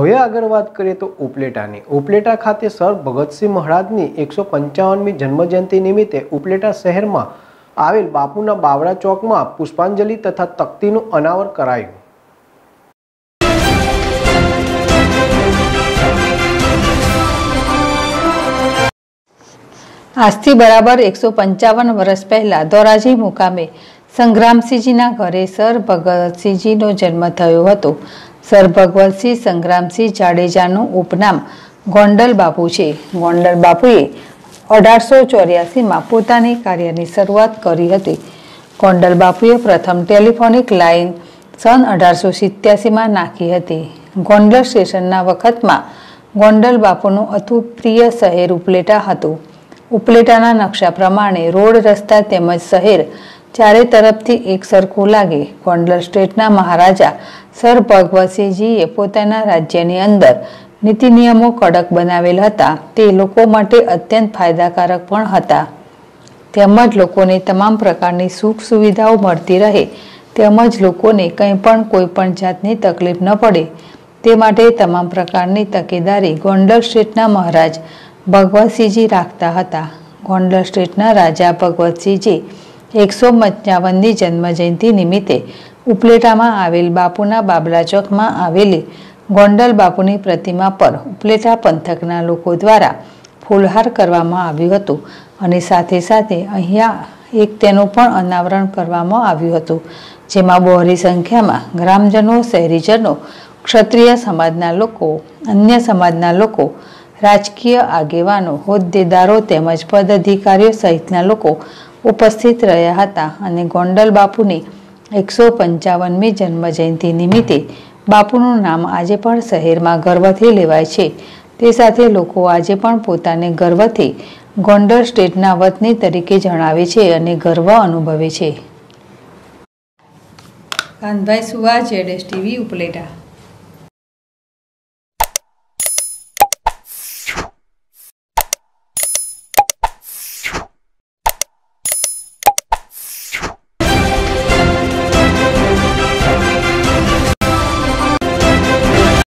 હવે આગળ વાત કરીએ તો ઉપલેટાની. ઉપલેટા ખાતે સર ભગતસિંહ મહારાજની એકસો પંચાવનમી જન્મજયંતિ નિમિત્તે ઉપલેટા શહેરમાં આવેલ બાપુના બાવડા ચોકમાં પુષ્પાંજલિ તથા તકતીનું અનાવર કરાયું. આજથી બરાબર એકસો પંચાવન વર્ષ પહેલા ધોરાજી મુકામે સંગ્રામસિંહજીના ઘરે સર ભગતસિંહજીનો જન્મ થયો હતો. સર ભગવતસિંહ સંગ્રામસિંહ જાડેજાનું ઉપનામ ગોંડલ બાપુ છે. ગોંડલ બાપુએ અઢારસો ચોર્યાસીમાં પોતાની કાર્યની શરૂઆત કરી હતી. ગોંડલ બાપુએ પ્રથમ ટેલિફોનિક લાઇન સન અઢારસો સિત્યાસીમાં નાખી હતી. ગોંડલ સ્ટેશનના વખતમાં ગોંડલ બાપુનું અતુ પ્રિય શહેર ઉપલેટા હતું. ઉપલેટાના નકશા પ્રમાણે રોડ રસ્તા તેમજ શહેર ચારે તરફથી એક સરખું લાગે. ગોંડલ સ્ટેટના મહારાજા સર ભગવતસિંહજીએ પોતાના રાજ્યની અંદર નીતિ નિયમો કડક બનાવેલ હતા. તે લોકો માટે અત્યંત ફાયદાકારક પણ હતા. તેમજ લોકોને તમામ પ્રકારની સુખ સુવિધાઓ મળતી રહે. તેમજ લોકોને કંઈ પણ કોઈ પણ જાતની તકલીફ ન પડે. તે માટે તમામ પ્રકારની તકેદારી ગોંડલ સ્ટેટના મહારાજ ભગવતસિંહજી રાખતા હતા. ગોંડલ સ્ટેટના રાજા ભગવતસિંહજી એકસો પંચાવનની જન્મજયંતિ નિમિત્તે ઉપલેટામાં આવેલ બાપુના બાબલા ચોકમાં આવેલી ગોંડલ બાપુની પ્રતિમા પર ઉપલેટા પંથકના લોકો દ્વારા ફૂલહાર કરવામાં આવ્યું હતું અને સાથે સાથે અહીંયા એક તેનું પણ અનાવરણ કરવામાં આવ્યું હતું, જેમાં બહોળી સંખ્યામાં ગ્રામજનો, શહેરીજનો, ક્ષત્રિય સમાજના લોકો, અન્ય સમાજના લોકો, રાજકીય આગેવાનો, હોદ્દેદારો તેમજ પદાધિકારીઓ સહિતના લોકો ઉપસ્થિત રહ્યા હતા અને ગોંડલ બાપુની એકસો પંચાવનમી જન્મજયંતિ નિમિત્તે બાપુનું નામ આજે પણ શહેરમાં ગર્વથી લેવાય છે. તે સાથે લોકો આજે પણ પોતાને ગર્વથી ગોંડલ સ્ટેટના વતની તરીકે જણાવે છે અને ગર્વ અનુભવે છે. કાનભાઈ સુવા જેડેશ ટીવી, ઉપલેટા.